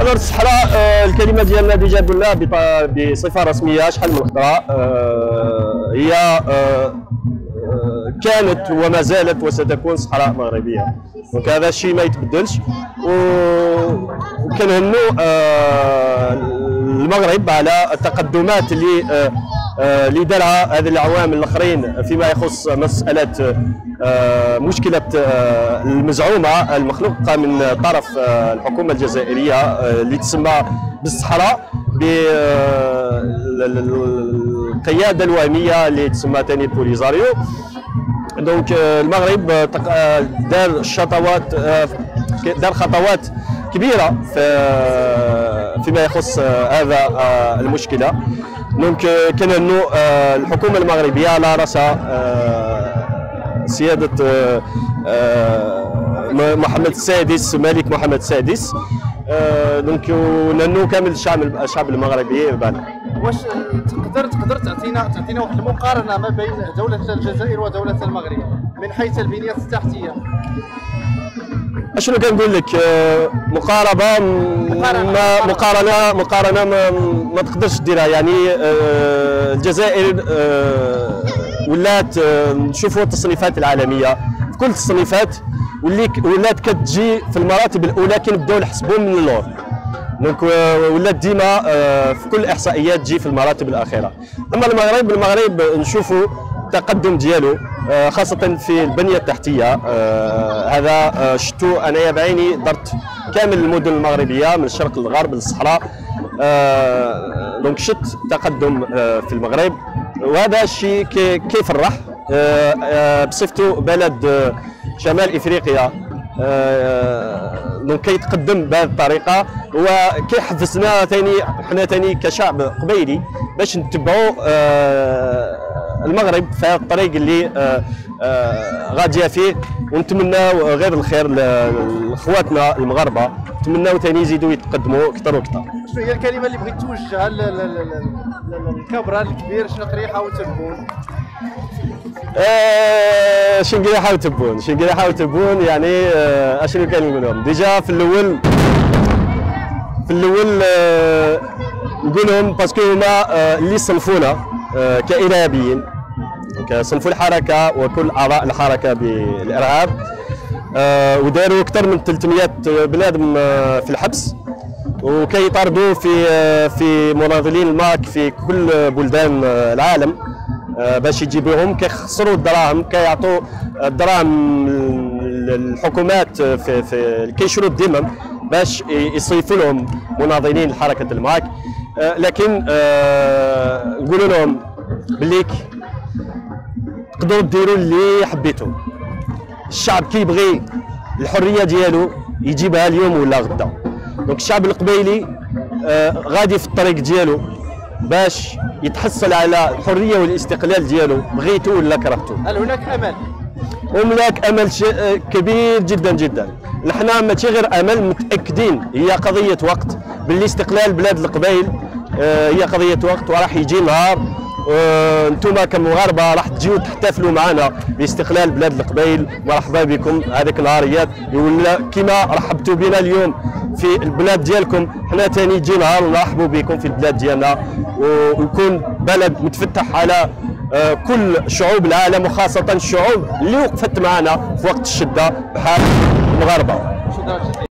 alors الصحراء آه، الكلمة ديالنا déjà بط- بصفة رسمية شحال من خطرة؟ آه، هي آه، كانت وما زالت وستكون صحراء مغربية. donc هذا الشيء ما يتبدلش. وكنهنوا المغرب على التقدمات اللي اللي دارها هذه العوامل الآخرين فيما يخص مسألة آه، مشكلة آه، المزعومة المخلوقة من طرف آه، الحكومة الجزائرية آه، اللي تسمى بالصحراء بالقياده الوهميه اللي تسمى ثاني بوليزاريو. donc آه، المغرب آه، آه، دار شطوات آه، دار خطوات كبيرة في فيما يخص آه، هذا آه، المشكلة. donc آه، كنهنوا آه، الحكومة المغربية على راسها سيادة محمد السادس ملك محمد السادس. دونك ونهنوا كامل الشعب الشعب المغربي واش تقدر تقدر تعطينا تعطينا واحد المقارنة ما بين دولة الجزائر ودولة المغرب؟ من حيث البنية التحتية. شنو كنقول لك؟ آه، مقاربة مقارنة. ما مقارنة. مقارنة ما, ما تقدرش ديرها يعني آه، الجزائر آه، ولات نشوفوا التصنيفات العالمية. في كل التصنيفات واللي ولات كتجي في المراتب الأولى كنبداو نحسبوا من اللور donc ولات ديما في كل الاحصائيات تجي في المراتب الأخيرة. أما المغرب المغرب نشوفوا التقدم ديالو آه، خاصة في البنية التحتية. آه، هذا آه، شتو أنايا بعيني درت كامل المدن المغربية من الشرق للغرب للصحراء. donc شت تقدم في المغرب. وهذا الشيء كي- كيفرح بصفته بلد شمال إفريقيا. donc كيتقدم بهذه الطريقة. وكيحفزنا ثاني حنا ثاني كشعب قبيلي باش نتبعوا المغرب في الطريق اللي آه، آه، غادية فيه. ونتمناو غير الخير لاخواتنا المغاربة. نتمناو ثاني يزيدوا يتقدموا أكثر وأكثر. شنو هي الكلمة اللي بغيت توجهها لل- لل- لل- للكبرى الكبير شنقريحة وتبون. آه، شنقريحه وتبون شنقريحه وتبون يعني آه، أشنو كان نقول لهم déjà في الأول في الأول آه، نقول لهم parce que هما اللي صنفونا آه، كارهابيين donc صنفوا الحركة وكل أعضاء الحركة بالإرهاب. آه، وداروا أكثر من 300 بنادم آه، في الحبس. وكيطاردوا في آه، في مناضلين الماك في كل بلدان العالم باش يجيبوهم كيخسروا الدراهم كيعطوا الدراهم للحكومات في في كيشروا الذمم باش يصيفطوا لهم مناضلين لحركه الماك آه، لكن آه، نقولوا لهم بليك تقدروا ديروا اللي حبيتوا الشعب كيبغي الحرية ديالو يجيبها اليوم ولا غدا. donc الشعب القبيلي آه غادي في الطريق ديالو باش يتحصل على الحرية والاستقلال ديالو بغيتو ولا كرهتو. هل هناك أمل؟ وهناك أمل آه، كبير جدا جدا. نحن ماشي غير أمل متأكدين. هي قضية وقت. باللي استقلال بلاد القبائل آه، هي قضية وقت وراح يجي نهار. أنتم كمغاربة راح تجيو تحتفلوا معنا باستقلال بلاد القبائل مرحبا بكم هذيك النهاريات ولا كما رحبتوا بنا اليوم في البلاد ديالكم. حنا ثاني يجي نهار نرحبوا بكم في البلاد ديالنا. ويكون بلد متفتح على آه، كل شعوب العالم وخاصة الشعوب اللي وقفت معنا في وقت الشدة بحال المغاربة. شكرا